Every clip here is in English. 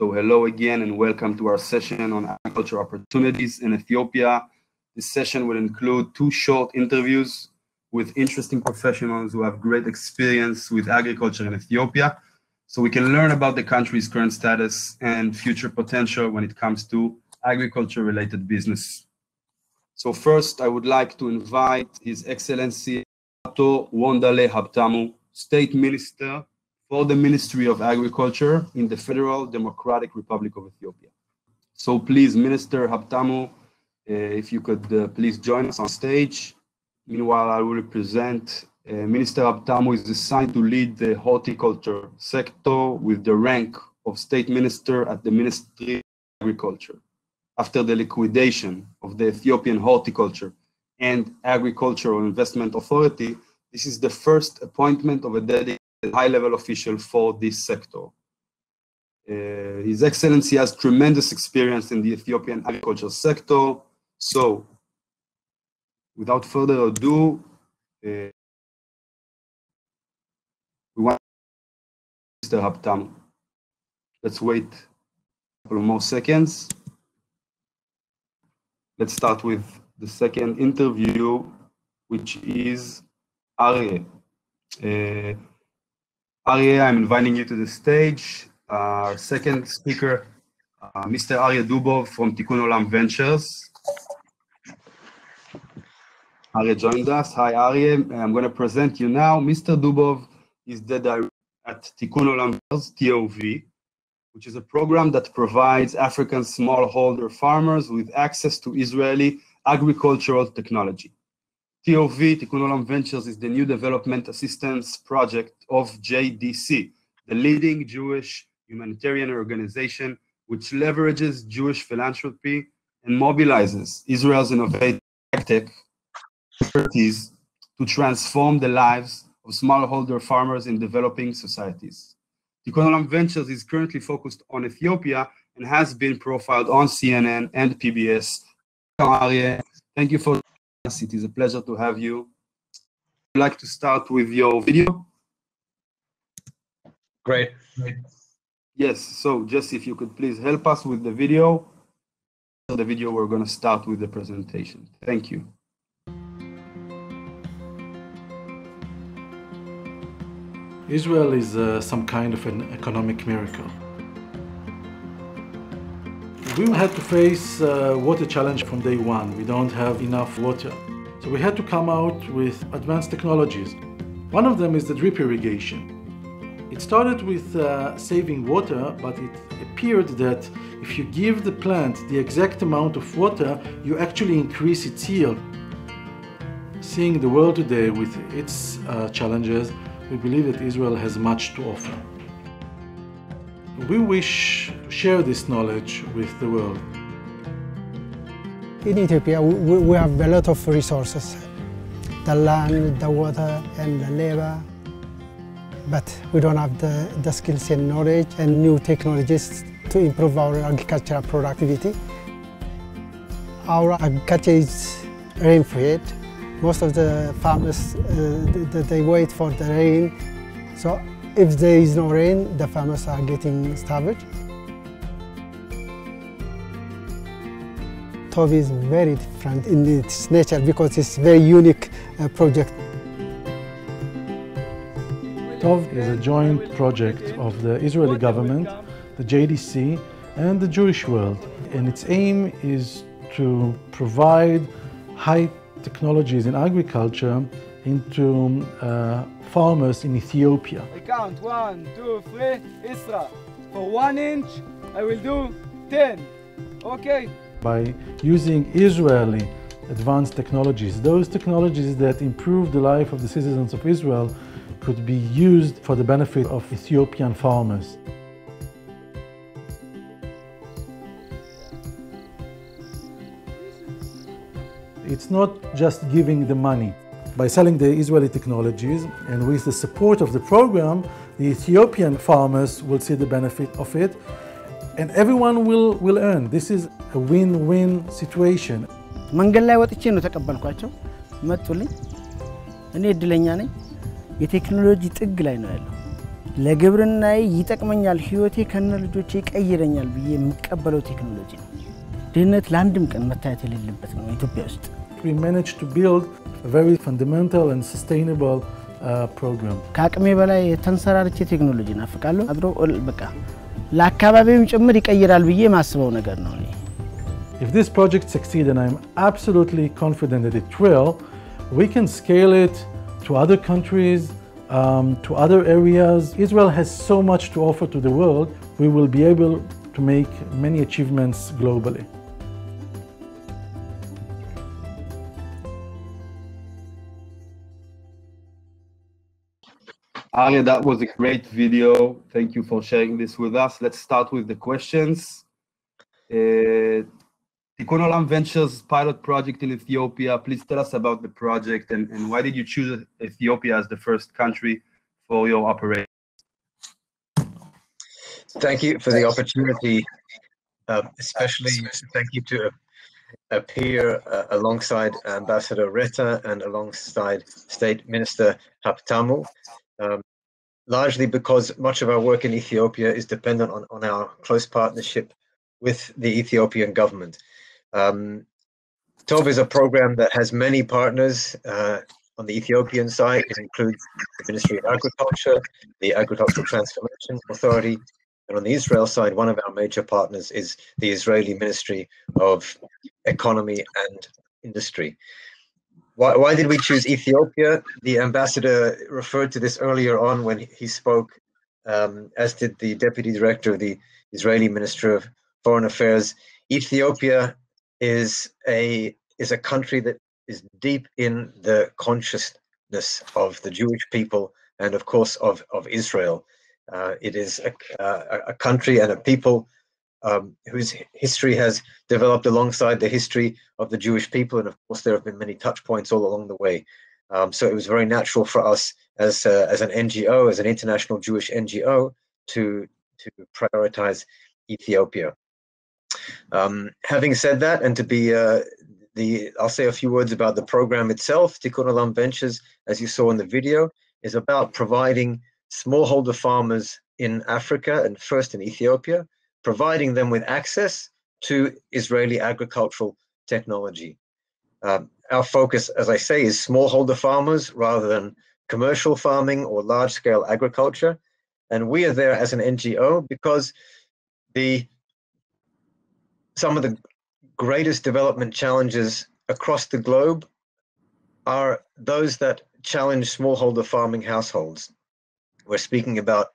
So hello again and welcome to our session on agriculture opportunities in Ethiopia. This session will include two short interviews with interesting professionals who have great experience with agriculture in Ethiopia. So we can learn about the country's current status and future potential when it comes to agriculture related business. So first, I would like to invite His Excellency Ato Wondale Habtamu, State Minister for the Ministry of Agriculture in the Federal Democratic Republic of Ethiopia. So please, Minister Habtamu, uh, if you could uh, please join us on stage. Meanwhile, I will present uh, Minister Habtamu is assigned to lead the horticulture sector with the rank of State Minister at the Ministry of Agriculture. After the liquidation of the Ethiopian Horticulture and Agricultural Investment Authority, this is the first appointment of a dedicated high-level official for this sector. Uh, His Excellency has tremendous experience in the Ethiopian agriculture sector. So, without further ado, uh, we want Mr. Habtamu. Let's wait a couple more seconds. Let's start with the second interview, which is Arieh. Uh, Arieh, I'm inviting you to the stage. Our second speaker, uh, Mr. Arieh Doobov from Tikkun Olam Ventures. Arieh joined us. Hi, Arieh. I'm going to present you now. Mr. Doobov is the director at Tikkun Olam Ventures, TOV, which is a program that provides African smallholder farmers with access to Israeli agricultural technology. TOV, Tikkun Olam Ventures, is the new development assistance project of JDC, the leading Jewish humanitarian organization which leverages Jewish philanthropy and mobilizes Israel's innovative tech expertise to transform the lives of smallholder farmers in developing societies. Tikkun Olam Ventures is currently focused on Ethiopia and has been profiled on CNN and PBS. Thank you for us. It is a pleasure to have you. I'd like to start with your video. Great. Yes, so just if you could please help us with the video. So the video, we're going to start with the presentation. Thank you. Israel is uh, some kind of an economic miracle. We had to face uh, water challenge from day one. We don't have enough water. So we had to come out with advanced technologies. One of them is the drip irrigation. It started with uh, saving water, but it appeared that if you give the plant the exact amount of water, you actually increase its yield. Seeing the world today with its uh, challenges, we believe that Israel has much to offer. We wish to share this knowledge with the world. In Ethiopia, we, have a lot of resources the land, the water, and the labor. But we don't have the, the skills and knowledge and new technologies to improve our agricultural productivity. Our agriculture is rain-fed. Most of the farmers, uh, they wait for the rain. So if there is no rain, the farmers are getting starved. TOV is very different in its nature because it's a very unique uh, project. TOV is a joint project of the Israeli government, the JDC, and the Jewish world. And its aim is to provide high technologies in agriculture into uh, farmers in Ethiopia. I count one, two, three, Isra. For one inch, I will do 10. Okay? By using Israeli advanced technologies, those technologies that improve the life of the citizens of Israel could be used for the benefit of Ethiopian farmers. It's not just giving the money By selling the Israeli technologies and with the support of the program, the Ethiopian farmers will see the benefit of it and everyone will, will earn. This is a win-win situation. መንገድ ላይ ወጥቼ ነው ተቀበልኳቸው። መጡልኝ። እኔ እድለኛ ነኝ። የቴክኖሎጂ ጥግ ላይ ነው ያለው። ለግብርናዬ ይጠቅመኛል፣ ህይወቴ ከነ ልጆቼ ይቀይረኛል ብዬ የምቀበለው ቴክኖሎጂ ነው። ድህነት ለአንድም ቀን መታየት የሌለበት ነው ኢትዮጵያ ውስጥ። We managed to build a very fundamental and sustainable uh, program. ከአቅሜ በላይ የተንሰራርቼ ቴክኖሎጂ ናፍቃለሁ። አድሮ በቃ ለአካባቢውም ጭምር ይቀይራል ብዬ ማስበው ነገር ነው እኔ If this project succeeds, and I'm absolutely confident that it will, we can scale it to other countries, um, to other areas. Israel has so much to offer to the world. We will be able to make many achievements globally. Arieh, that was a great video. Thank you for sharing this with us. Let's start with the questions. Uh, Tikkun Olam Ventures pilot project in Ethiopia. Please tell us about the project and, and why did you choose Ethiopia as the first country for your operation? Thank you for the opportunity, uh, especially thank you to appear uh, alongside Ambassador Reta and alongside State Minister Habtamu, um, largely because much of our work in Ethiopia is dependent on, on our close partnership with the Ethiopian government. Um, TOV is a program that has many partners. Uh, on the Ethiopian side, it includes the Ministry of Agriculture, the Agricultural Transformation Authority, and on the Israel side, one of our major partners is the Israeli Ministry of Economy and Industry. Why, why did we choose Ethiopia? The ambassador referred to this earlier on when he spoke, um, as did the deputy director of the Israeli Minister of Foreign Affairs. Ethiopia is a is a country that is deep in the consciousness of the Jewish people and, of course, of of Israel. Uh, it is a, a, a, country and a people um, whose history has developed alongside the history of the Jewish people, and of course, there have been many touch points all along the way. Um, so it was very natural for us as uh, as an NGO, as an international Jewish NGO, to to prioritize Ethiopia. Um, having said that, and to be uh, the, I'll say a few words about the program itself. Tikkun Olam Ventures, as you saw in the video, is about providing smallholder farmers in Africa and first in Ethiopia, providing them with access to Israeli agricultural technology. Um, our focus, as I say, is smallholder farmers rather than commercial farming or large scale agriculture. And we are there as an NGO because the some of the greatest development challenges across the globe are those that challenge smallholder farming households. We're speaking about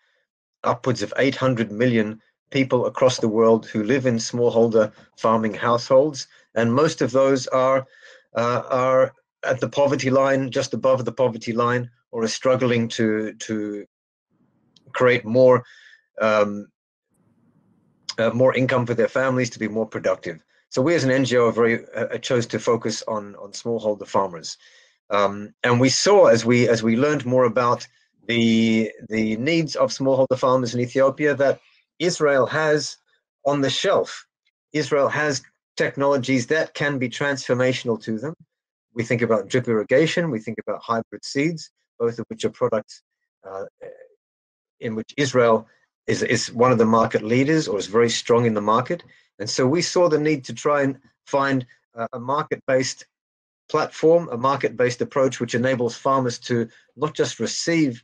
upwards of 800 million people across the world who live in smallholder farming households, and most of those are uh, are at the poverty line, just above the poverty line, or are struggling to to create more um, uh, more income for their families to be more productive. So we as an NGO very uh, chose to focus on on smallholder farmers, um, and we saw as we as we learned more about the the needs of smallholder farmers in Ethiopia that Israel has on the shelf. Israel has technologies that can be transformational to them. We think about drip irrigation, we think about hybrid seeds, both of which are products uh, in which Israel is, is one of the market leaders or is very strong in the market. And so we saw the need to try and find a, a market-based platform, a market-based approach which enables farmers to not just receive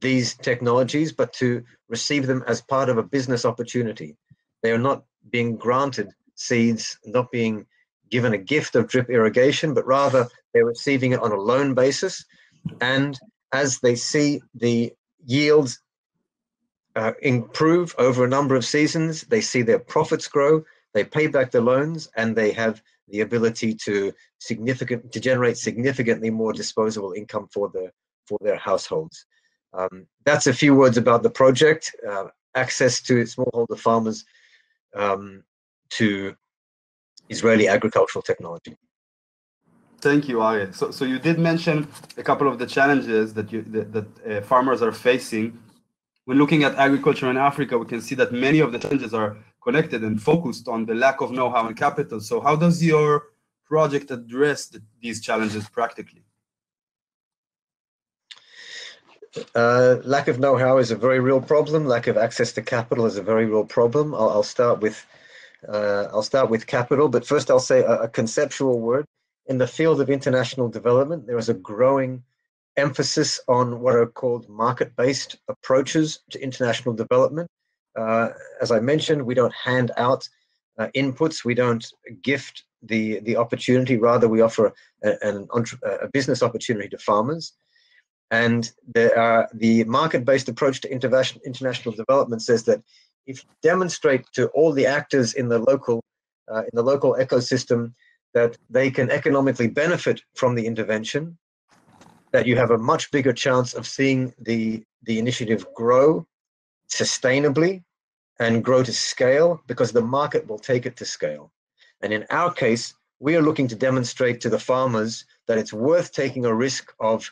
these technologies, but to receive them as part of a business opportunity. They are not being granted seeds, not being given a gift of drip irrigation, but rather they're receiving it on a loan basis. And as they see the yields uh, improve over a number of seasons, they see their profits grow, they pay back the loans, and they have the ability to significant to generate significantly more disposable income for the for their households. Um, that's a few words about the project. Uh, access to smallholder farmers um, to Israeli agricultural technology. Thank you, Ari. So, so you did mention a couple of the challenges that you that, that uh, farmers are facing. When looking at agriculture in Africa, we can see that many of the challenges are connected and focused on the lack of know-how and capital. So, how does your project address the, these challenges practically? Uh, lack of know-how is a very real problem. Lack of access to capital is a very real problem. I'll, I'll start with uh, I'll start with capital, but first I'll say a, a, conceptual word. In the field of international development, there is a growing emphasis on what are called market-based approaches to international development. Uh, as I mentioned, we don't hand out uh, inputs. We don't gift the the opportunity. Rather, we offer a, an a business opportunity to farmers. And the, uh, the market-based approach to international development says that if you demonstrate to all the actors in the local uh, in the local ecosystem that they can economically benefit from the intervention, that you have a much bigger chance of seeing the the initiative grow sustainably and grow to scale because the market will take it to scale. And in our case, we are looking to demonstrate to the farmers that it's worth taking a risk of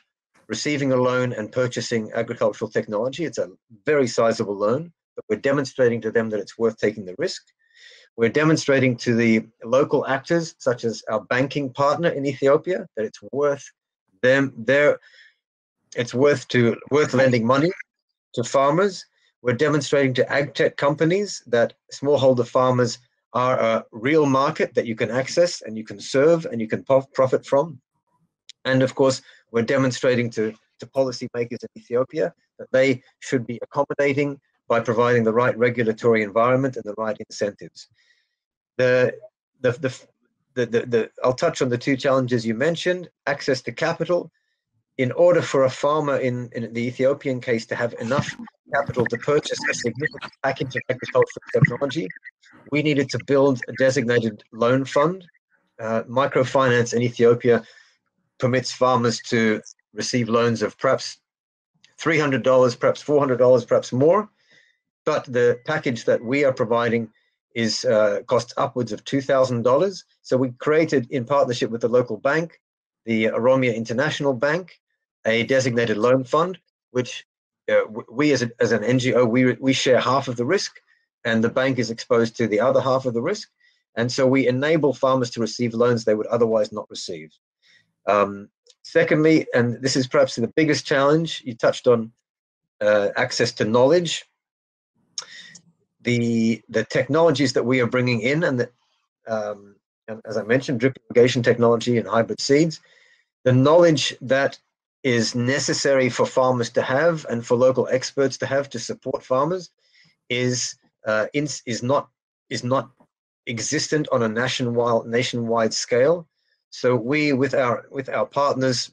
receiving a loan and purchasing agricultural technology. It's a very sizable loan, but we're demonstrating to them that it's worth taking the risk. We're demonstrating to the local actors, such as our banking partner in Ethiopia, that it's worth them their it's worth to worth lending money to farmers. We're demonstrating to ag tech companies that smallholder farmers are a real market that you can access and you can serve and you can profit from. And of course, we're demonstrating to, to policymakers in Ethiopia that they should be accommodating by providing the right regulatory environment and the right incentives. The, the, the, the, the, the, I'll touch on the two challenges you mentioned, access to capital. In order for a farmer in, in the Ethiopian case to have enough capital to purchase a significant package of agricultural technology, we needed to build a designated loan fund. Uh, microfinance in Ethiopia permits farmers to receive loans of perhaps $300, perhaps $400, perhaps more. But the package that we are providing is uh, costs upwards of $2,000. So we created in partnership with the local bank, the Oromia International Bank, a designated loan fund, which uh, we as, a, as an NGO, we, we share half of the risk and the bank is exposed to the other half of the risk. And so we enable farmers to receive loans they would otherwise not receive. Um, secondly, and this is perhaps the biggest challenge, you touched on uh, access to knowledge. The, the technologies that we are bringing in, and, um, and as I mentioned, drip irrigation technology and hybrid seeds, the knowledge that is necessary for farmers to have and for local experts to have to support farmers is uh, in, is not is not existent on a nationwide nationwide scale. So we, with our with our partners,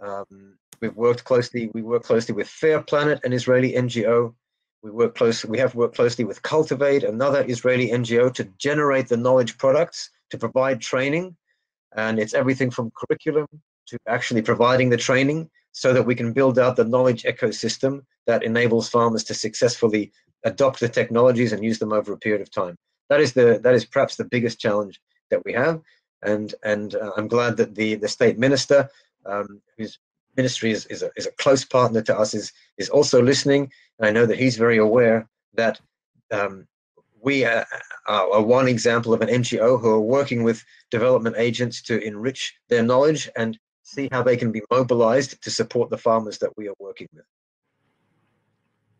um, we've worked closely. We work closely with Fair Planet, an Israeli NGO. We work close. We have worked closely with CultivAid, another Israeli NGO, to generate the knowledge products to provide training, and it's everything from curriculum to actually providing the training, so that we can build out the knowledge ecosystem that enables farmers to successfully adopt the technologies and use them over a period of time. That is the that is perhaps the biggest challenge that we have and and uh, I'm glad that the the state minister, um, whose ministry is is a, is a close partner to us, is is also listening. And I know that he's very aware that um, we are, are, one example of an NGO who are working with development agents to enrich their knowledge and see how they can be mobilized to support the farmers that we are working with.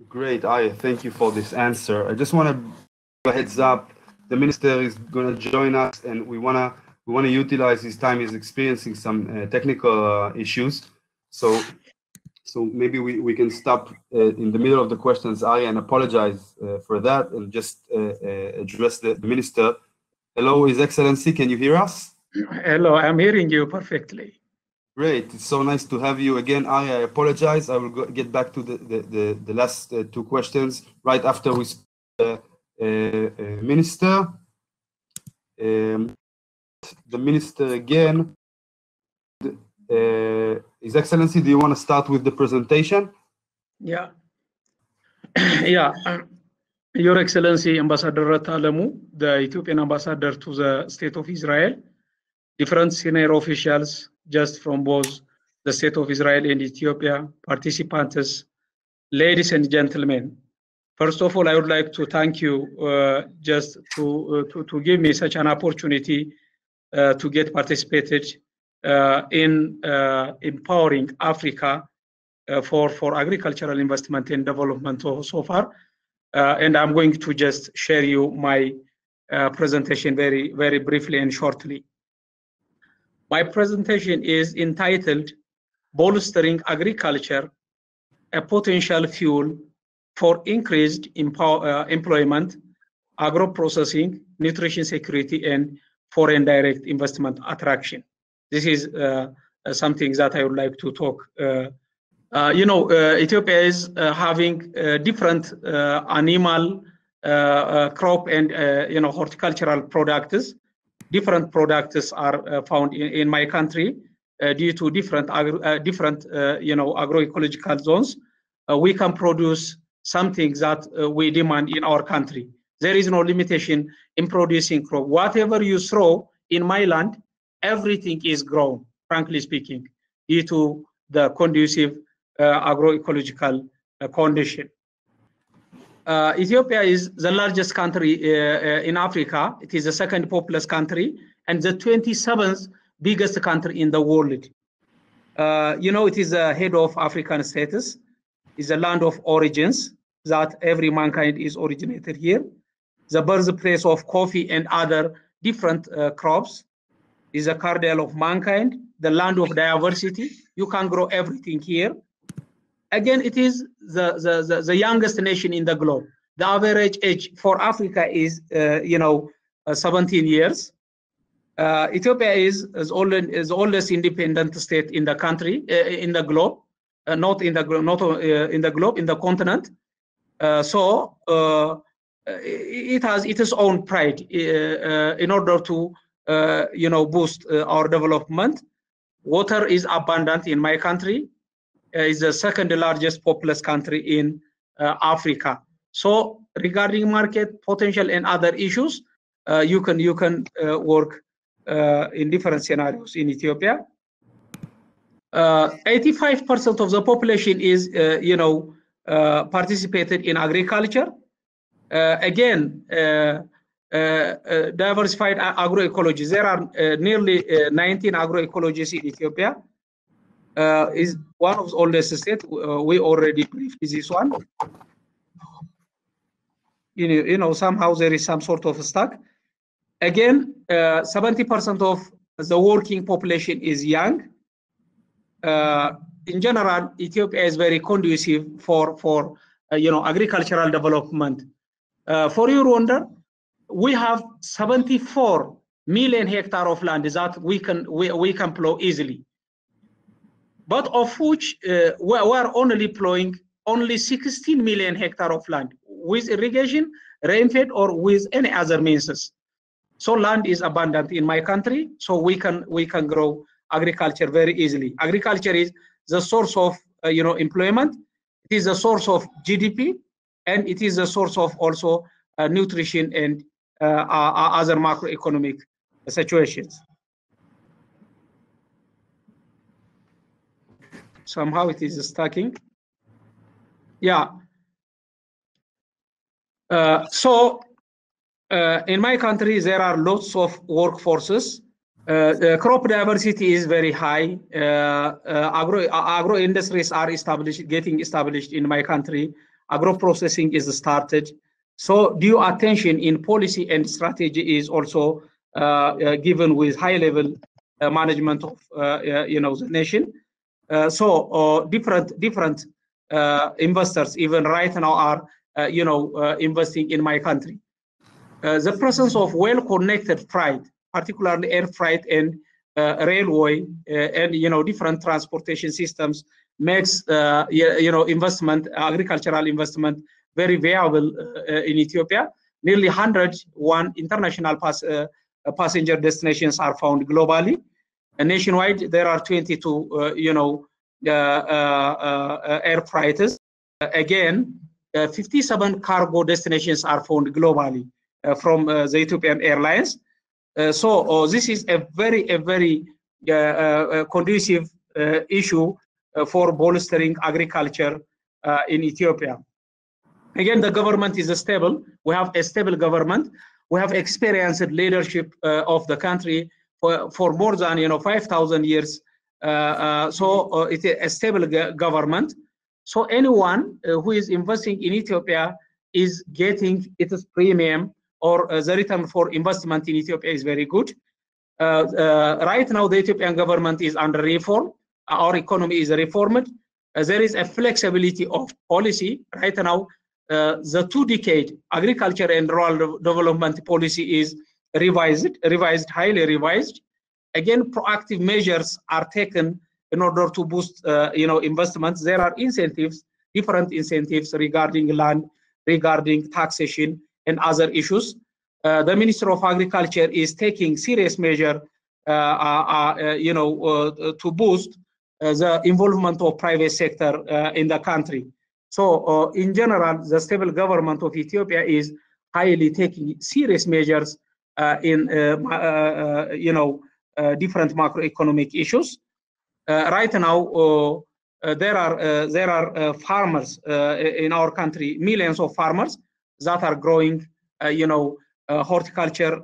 Great, Aya. Thank you for this answer. I just want to give a heads up. The minister is going to join us, and we want to we want to utilize his time. He's experiencing some uh, technical uh, issues. So, so maybe we, we can stop uh, in the middle of the questions, Arieh, and apologize uh, for that and just uh, uh, address the, the minister. Hello, His Excellency, can you hear us? Hello, I'm hearing you perfectly. Great, it's so nice to have you again. Arieh, I apologize. I will go, get back to the, the, the, the last two questions right after we minister. Um, the minister again. Uh, His Excellency, do you want to start with the presentation? Yeah. yeah. Um, Your Excellency, Ambassador Reta Alemu, the Ethiopian ambassador to the State of Israel, different senior officials just from both the State of Israel and Ethiopia, participants, ladies and gentlemen. First of all, I would like to thank you uh, just to, uh, to, to give me such an opportunity to get participated uh, in uh, empowering Africa for for agricultural investment and development so, so far. and I'm going to just share you my presentation very very briefly and shortly. My presentation is entitled Bolstering Agriculture, a Potential Fuel for Increased uh, Employment, Agro-Processing, Nutrition Security, and Foreign Direct Investment Attraction. This is uh, something that I would like to talk. Uh, uh you know, uh, Ethiopia is uh, having different animal, crop, and you know horticultural products different products are uh, found in, in, my country uh, due to different uh, different you know agroecological zones. we can produce something that we demand in our country. There is no limitation in producing crop. Whatever you throw in my land, everything is grown, frankly speaking, due to the conducive uh, agroecological uh, condition. Uh, Ethiopia is the largest country uh, uh, in Africa. It is the second populous country and the 27th biggest country in the world. Uh, you know, it is a head of African status. It's a land of origins that every mankind is originated here. The birthplace of coffee and other different uh, crops is a cradle of mankind, the land of diversity. You can grow everything here again, it is the, the, the, the, youngest nation in the globe. The average age for Africa is, uh, you know, uh, 17 years. Uh, Ethiopia is is, old, is oldest independent state in the country, uh, in the globe, uh, not in the not uh, in the globe, in the continent. so Uh, it has its own pride uh, in order to, uh, you know, boost our development. Water is abundant in my country uh, is the second largest populous country in uh, Africa. So regarding market potential and other issues, uh, you can you can work in different scenarios in Ethiopia. 85% of the population is, you know, participated in agriculture. Again, uh, uh, diversified agroecology. There are uh, nearly 19 agroecologies in Ethiopia uh, is one of the oldest states. Uh, we already briefed this one. You know, you know, somehow there is some sort of stuck. Again, 70% uh, of the working population is young. Uh, in general, Ethiopia is very conducive for for uh, you know agricultural development. For your wonder, we have 74 million hectare of land that we can we, we can plow easily but of which uh, we are only plowing only 16 million hectare of land with irrigation, rainfed, or with any other means. So land is abundant in my country, so we can we can grow agriculture very easily. Agriculture is the source of uh, you know employment. It is the source of GDP, and it is a source of also uh, nutrition and uh, other macroeconomic situations. somehow it is stacking. Yeah. Uh, so uh, in my country, there are lots of workforces. Uh, the crop diversity is very high. Uh, agro agro industries are established, getting established in my country. Agro processing is started. So due attention in policy and strategy is also uh, uh given with high level uh, management of uh, you know the nation. Uh, so uh, different different uh, investors even right now are you know investing in my country. the presence of well-connected freight, particularly air freight and railway and you know different transportation systems makes uh, you know investment agricultural investment very viable uh, uh, in Ethiopia. Nearly 101 international pass, passenger destinations are found globally and nationwide, there are 22, uh, you know, uh, uh, air freighters. again, 57 cargo destinations are found globally from the Ethiopian Airlines. so oh, this is a very, a very conducive issue Uh, for bolstering agriculture uh, in Ethiopia. Again, the government is stable. We have a stable government. We have experienced leadership uh, of the country for, for more than you know 5,000 years uh, so it's a stable government. So anyone who is investing in Ethiopia is getting its premium or the return for investment in Ethiopia is very good. right now, the Ethiopian government is under reform. Our economy is reformed. there is a flexibility of policy. Right now, the two-decade agriculture and rural development policy is revised, revised, highly revised. Again, proactive measures are taken in order to boost, uh, you know, investments. There are incentives, different incentives regarding land, regarding taxation, and other issues. Uh, the Minister of Agriculture is taking serious measure, uh, uh, uh you know, uh, to boost Uh, the involvement of private sector uh, in the country. So, uh, in general, the stable government of Ethiopia is highly taking serious measures in, you know, different macroeconomic issues. right now, there are there are farmers in our country, millions of farmers that are growing, you know, horticulture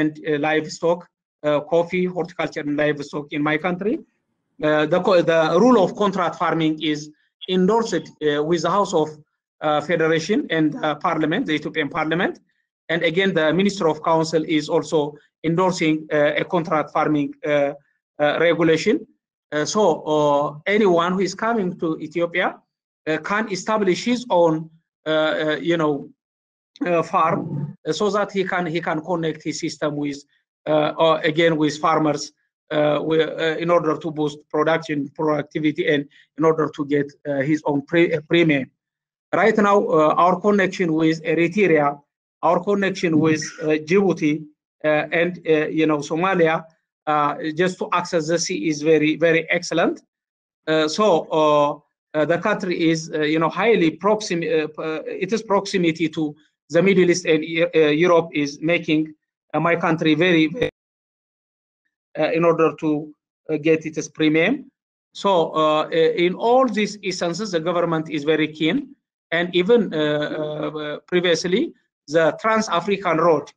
and livestock, coffee, horticulture and livestock in my country. Uh, the, the rule of contract farming is endorsed uh, with the House of uh, Federation and Parliament, the Ethiopian Parliament. And again, the Minister of Council is also endorsing uh, a contract farming uh, uh, regulation. so anyone who is coming to Ethiopia can establish his own, you know, farm so that he can he can connect his system with again with farmers uh, Uh, uh, in order to boost production productivity and in order to get uh, his own pre uh, premium. Right now, uh, our connection with Eritrea, our connection with Djibouti, and you know Somalia, just to access the sea is very very excellent. so the country is you know highly proxim. it is proximity to the Middle East and Europe is making my country very, very uh, in order to uh, get its premium. So uh, in all these instances, the government is very keen. And even previously, the Trans-African Road,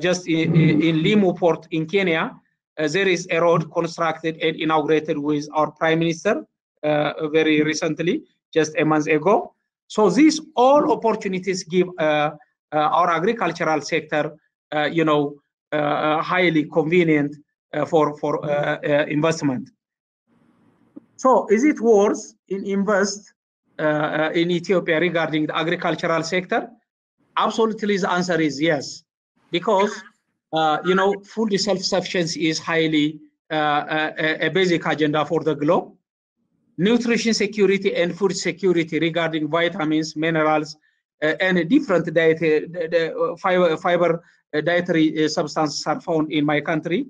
just in, in Lamu Port in Kenya, there is a road constructed and inaugurated with our Prime Minister very recently, just a month ago. So these all opportunities give uh, uh, our agricultural sector, uh, you know, highly convenient Uh, for for uh, uh, investment. So is it worth in invest in Ethiopia regarding the agricultural sector? Absolutely, the answer is yes, because you know food self-sufficiency is highly a, a basic agenda for the globe nutrition security and food security regarding vitamins, minerals, uh, and different diet, uh, fiber, fiber uh, dietary substances are found in my country.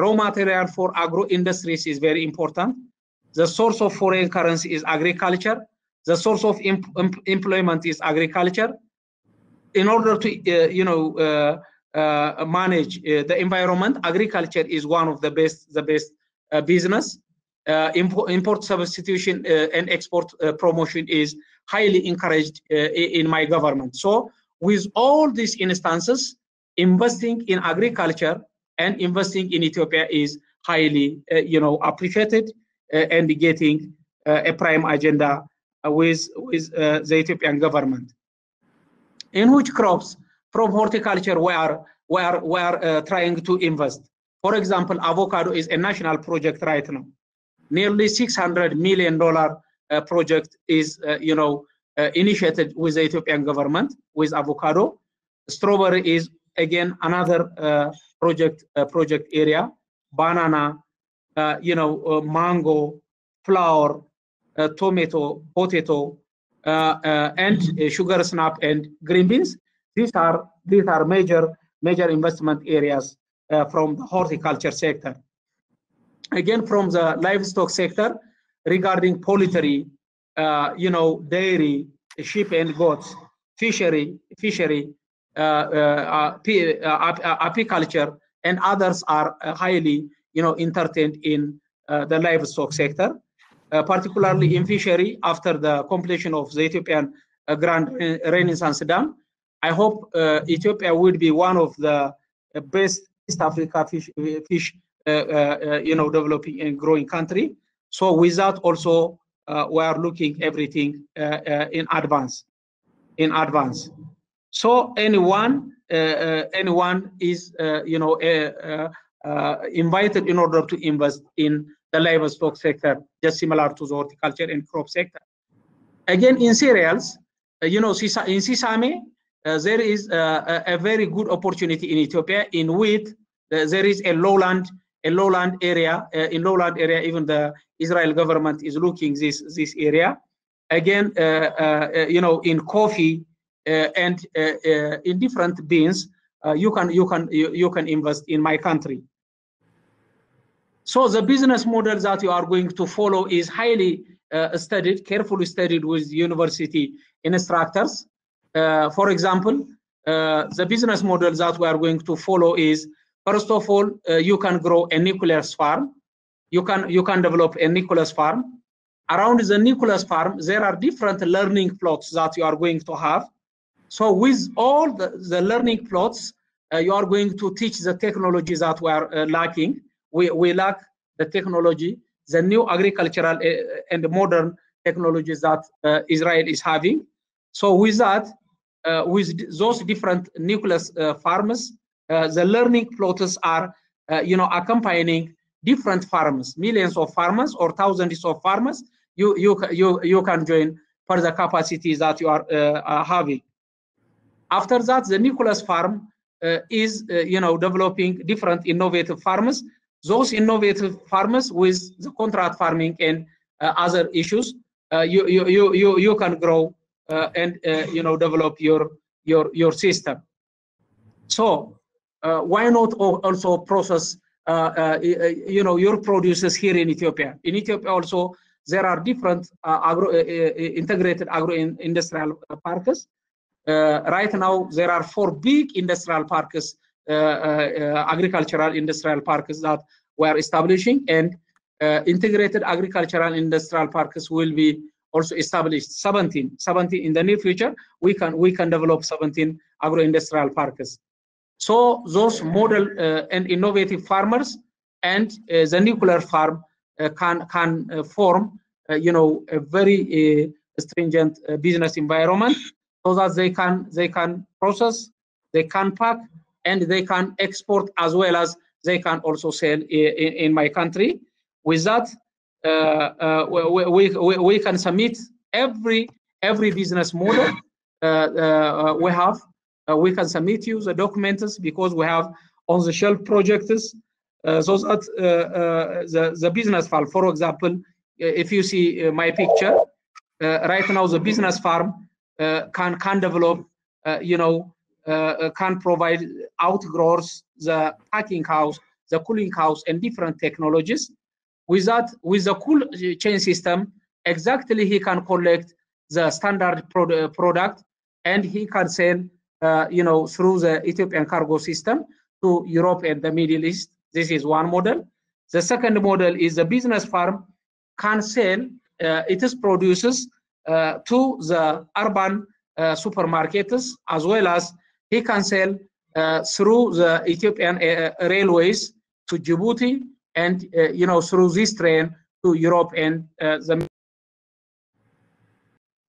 Raw material for agro industries is very important. The source of foreign currency is agriculture. The source of em employment is agriculture. In order to, you know, manage the environment, agriculture is one of the best, the best business uh, import, import, substitution uh, and export uh, promotion is highly encouraged in my government. So with all these instances, investing in agriculture and investing in Ethiopia is highly, you know, appreciated and getting a prime agenda with, with the Ethiopian government. In which crops from horticulture we are, we are, we are trying to invest. For example, avocado is a national project right now nearly 600 million dollar uh, project is uh, you know uh, initiated with the Ethiopian government with avocado. Strawberry is again another uh, project uh, project area. Banana, uh, you know, mango, flour, tomato, potato, and sugar snap and green beans. These are these are major major investment areas from the horticulture sector again from the livestock sector regarding poultry, uh, you know, dairy, sheep and goats, fishery, fishery, uh, uh, uh Uh, uh, uh, apiculture, and others are uh, highly, you know, entertained in uh, the livestock sector, particularly in fishery after the completion of the Ethiopian Grand Renaissance Dam. I hope Ethiopia would be one of the best East Africa fish, fish you know, developing and growing country. So with that also, we are looking everything in advance, in advance. So anyone, anyone is, you know, invited in order to invest in the livestock sector, just similar to the horticulture and crop sector. Again, in cereals, uh, you know, in sesame, uh, there is a, a, very good opportunity in Ethiopia. In wheat, uh, there is a lowland, a lowland area. Uh, in lowland area, even the Israel government is looking this this area. Again, uh, uh, you know, in coffee and in different beans, you can you can you, you can invest in my country. So the business model that you are going to follow is highly uh, studied, carefully studied with university instructors. Uh, for example, uh, the business model that we are going to follow is, first of all, uh, you can grow a nucleus farm. You can, you can develop a nucleus farm. Around the nucleus farm, there are different learning plots that you are going to have. So with all the, the learning plots, uh, you are going to teach the technologies that we are uh, lacking we, we lack the technology, the new agricultural uh, and modern technologies that uh, Israel is having. So with that, uh, with those different nucleus farms, the learning plots are, you know, accompanying different farmers, millions of farmers or thousands of farmers. You you you you can join for the capacities that you are having. After that, the nucleus farm uh, is uh, you know developing different innovative farms those innovative farmers with the contract farming and uh, other issues, uh, you, you, you, you, you can grow uh, and you know develop your your your system. So why not also process you know your produces here in Ethiopia? In Ethiopia also there are different agro integrated agro industrial parks. Uh, right now, there are four big industrial parks uh, uh, agricultural industrial parks that we are establishing and integrated agricultural industrial parks will be also established. 17 17 in the near future we can we can develop 17 agro-industrial parks. So those model uh, and innovative farmers and uh, the nuclear farm uh, can can form you know a very stringent business environment so that they can they can process they can pack and they can export as well as they can also sell in, in my country. With that, uh, uh, we, we, we can submit every every business model uh, we have. we can submit you the documents because we have on the shelf projects uh, so that uh, uh, the, the business farm, for example, if you see my picture, right now the business farm can can develop, you know, uh, can provide outgrowers, the packing house, the cooling house, and different technologies. With that, with the cool chain system, exactly he can collect the standard pro product and he can sell, uh, you know, through the Ethiopian cargo system to Europe and the Middle East. This is one model. The second model is the business farm can sell uh, its produces uh, to the urban uh, supermarkets as well as he can sell uh, through the Ethiopian uh, railways to Djibouti and uh, you know through this train to Europe and uh, the.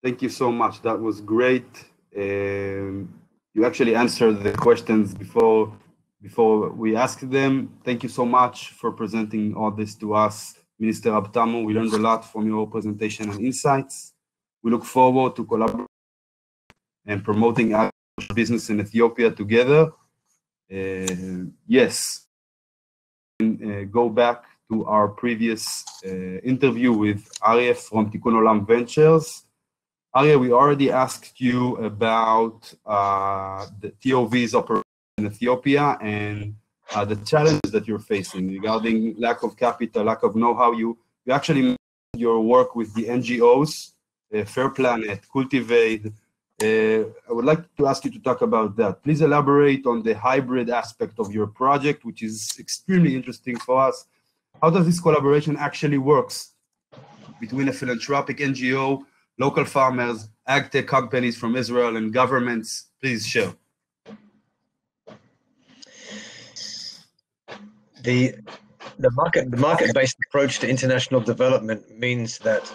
Thank you so much. That was great. Um, you actually answered the questions before before we asked them. Thank you so much for presenting all this to us, Minister Habtamu. We learned a lot from your presentation and insights. We look forward to collaborating and promoting business in Ethiopia together. Uh, yes, uh, go back to our previous uh, interview with Arieh from Tikkun Olam Ventures. Arieh, we already asked you about uh, the TOV's operation in Ethiopia and uh, the challenges that you're facing regarding lack of capital, lack of know-how. You, you actually your work with the NGOs, Fair Planet, CultivAid, uh, I would like to ask you to talk about that. Please elaborate on the hybrid aspect of your project, which is extremely interesting for us. How does this collaboration actually works between a philanthropic NGO, local farmers, ag tech companies from Israel, and governments? Please share. The the market the market-based approach to international development means that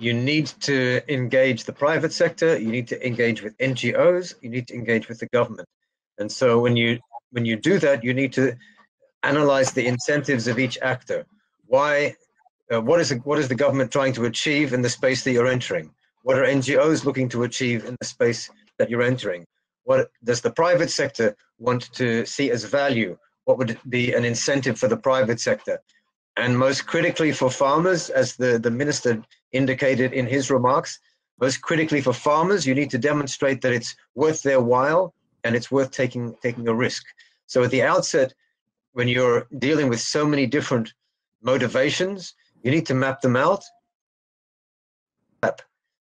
you need to engage the private sector, you need to engage with NGOs, you need to engage with the government. And so when you when you do that, you need to analyze the incentives of each actor. Why uh, what is the, what is the government trying to achieve in the space that you're entering? What are NGOs looking to achieve in the space that you're entering? What does the private sector want to see as value? What would be an incentive for the private sector? And most critically for farmers, as the, the minister indicated in his remarks, most critically for farmers, you need to demonstrate that it's worth their while and it's worth taking, taking a risk. So at the outset, when you're dealing with so many different motivations, you need to map them out.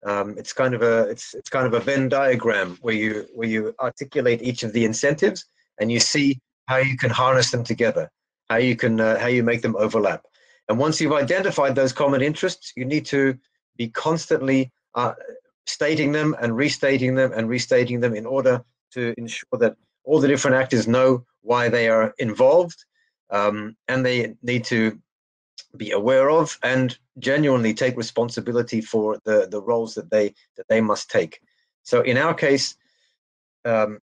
Um, it's kind of a it's it's kind of a Venn diagram where you where you articulate each of the incentives and you see how you can harness them together, how you can uh, how you make them overlap. And once you've identified those common interests, you need to be constantly uh, stating them and restating them and restating them in order to ensure that all the different actors know why they are involved, um, and they need to be aware of and genuinely take responsibility for the the roles that they that they must take. So in our case, um,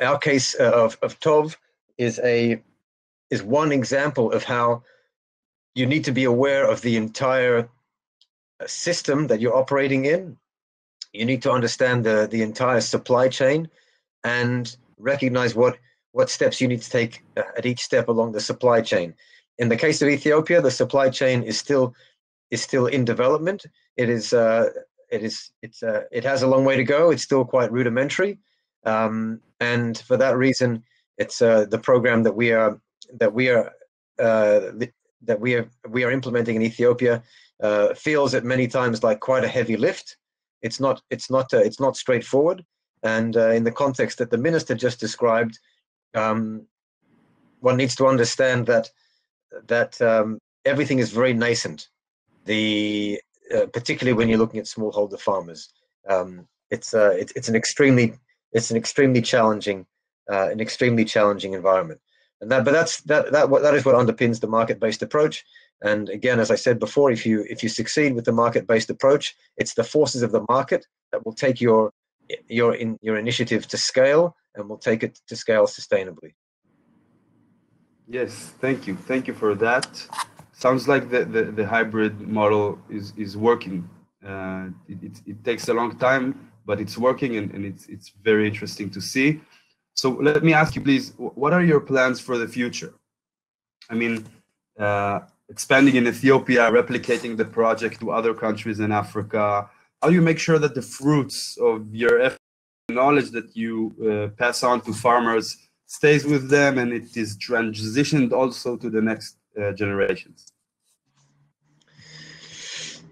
our case uh, of of Tov is a is one example of how you need to be aware of the entire uh, system that you're operating in. You need to understand the the entire supply chain and recognize what what steps you need to take uh, at each step along the supply chain. In the case of Ethiopia, the supply chain is still is still in development. It is uh, it is it's uh, it has a long way to go. It's still quite rudimentary, um, and for that reason, it's uh, the program that we are that we are uh, that we are we are implementing in Ethiopia uh, feels at many times like quite a heavy lift. It's not it's not uh, it's not straightforward, and in the context that the minister just described, um, one needs to understand that that um, everything is very nascent. The uh, particularly when you're looking at smallholder farmers, um, it's uh, it, it's an extremely it's an extremely challenging uh, an extremely challenging environment. And that, but that's that that that is what underpins the market-based approach. And again, as I said before, if you if you succeed with the market-based approach, it's the forces of the market that will take your your in your initiative to scale and will take it to scale sustainably. Yes, thank you. Thank you for that. Sounds like the, the, the hybrid model is, is working. Uh, it, it, it, takes a long time, but it's working and, and it's, it's very interesting to see. So let me ask you, please, what are your plans for the future? I mean, uh, expanding in Ethiopia, replicating the project to other countries in Africa. How do you make sure that the fruits of your knowledge that you uh, pass on to farmers stays with them and it is transitioned also to the next uh, generations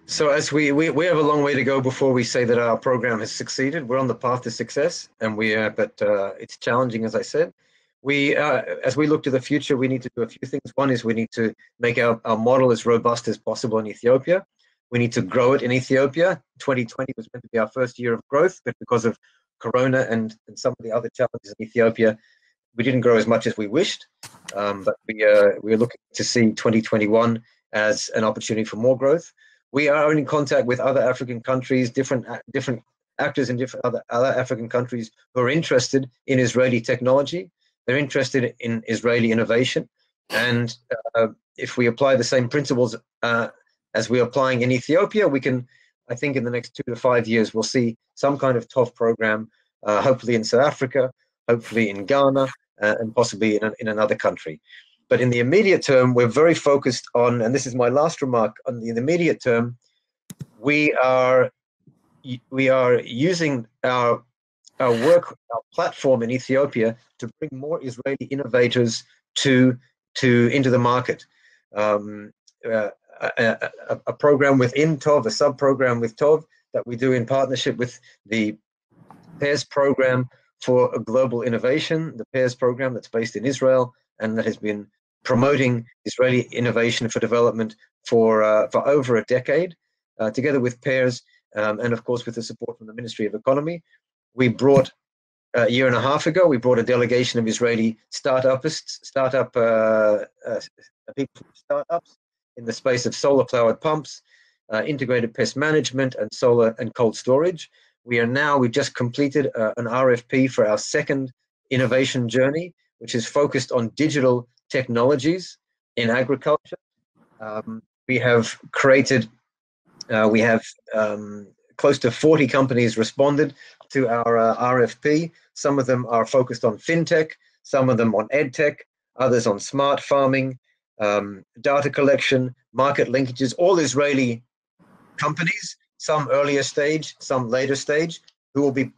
so as we, we we have a long way to go before we say that our program has succeeded. We're on the path to success and we are but uh, it's challenging as i said. We uh, as we look to the future we need to do a few things. One is we need to make our, our model as robust as possible in ethiopia. We need to grow it in ethiopia. 2020 was meant to be our first year of growth but because of corona and, and some of the other challenges in ethiopia we didn't grow as much as we wished, um, but we uh, we are looking to see 2021 as an opportunity for more growth. We are in contact with other African countries, different different actors in different other, other African countries who are interested in Israeli technology. They're interested in Israeli innovation, and uh, if we apply the same principles uh, as we're applying in Ethiopia, we can, I think, in the next two to five years, we'll see some kind of TOV program, uh, hopefully in South Africa, hopefully in Ghana, uh, and possibly in, in another country. But in the immediate term, we're very focused on, and this is my last remark, on the, immediate term, we are we are using our our work, our platform in Ethiopia to bring more Israeli innovators to to into the market. Um, uh, a, a, a, program within TOV, a sub program with TOV that we do in partnership with the Pears program for global innovation, the Pears program that's based in Israel and that has been promoting Israeli innovation for development for uh, for over a decade, uh, together with Pears um, and of course with the support from the Ministry of Economy. We brought a year and a half ago, we brought a delegation of Israeli startupists, startup uh, uh, people from startups in the space of solar powered pumps, uh, integrated pest management, and solar and cold storage. We are now, we just completed uh, an RFP for our second innovation journey, which is focused on digital technologies in agriculture. Um, we have created, uh, we have um, close to 40 companies responded to our uh, RFP. Some of them are focused on fintech, some of them on edtech, others on smart farming, um, data collection, market linkages, all Israeli companies, some earlier stage, some later stage, who will be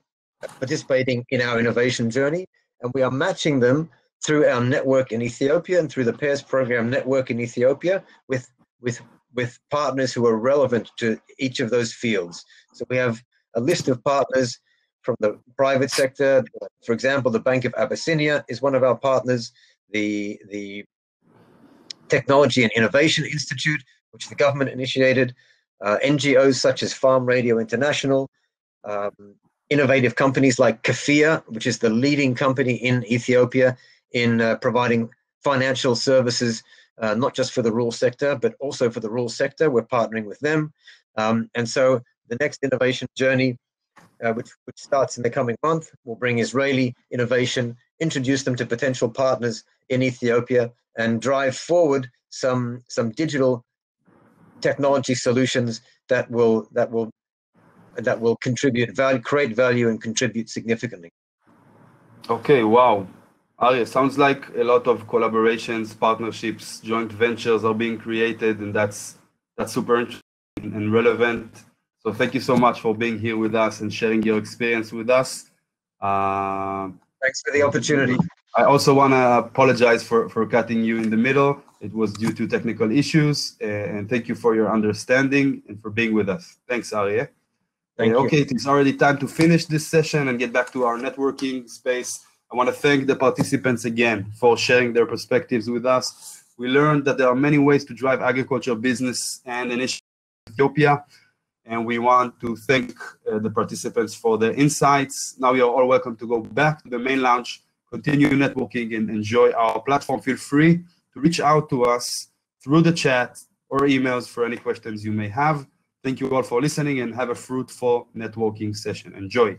participating in our innovation journey. And we are matching them through our network in Ethiopia and through the Pears program network in Ethiopia with, with, with partners who are relevant to each of those fields. So we have a list of partners from the private sector. For example, the Bank of Abyssinia is one of our partners. The, the Technology and Innovation Institute, which the government initiated, uh, NGOs such as Farm Radio International, um, innovative companies like Kifiya, which is the leading company in Ethiopia in uh, providing financial services, uh, not just for the rural sector, but also for the rural sector. We're partnering with them. Um, and so the next innovation journey, uh, which, which starts in the coming month, will bring Israeli innovation, introduce them to potential partners in Ethiopia, and drive forward some, some digital technology solutions that will that will that will contribute value, create value, and contribute significantly. Okay, wow. Arieh, sounds like a lot of collaborations, partnerships, joint ventures are being created, and that's that's super interesting and relevant. So thank you so much for being here with us and sharing your experience with us. Uh, Thanks for the opportunity. I also want to apologize for, for cutting you in the middle. It was due to technical issues, and thank you for your understanding and for being with us. Thanks, Arieh. Thank okay, you. it is already time to finish this session and get back to our networking space. I want to thank the participants again for sharing their perspectives with us. We learned that there are many ways to drive agriculture business and initiatives in Ethiopia, and we want to thank uh, the participants for their insights. Now you are all welcome to go back to the main lounge, continue networking, and enjoy our platform. Feel free to reach out to us through the chat or emails for any questions you may have. Thank you all for listening and have a fruitful networking session. Enjoy.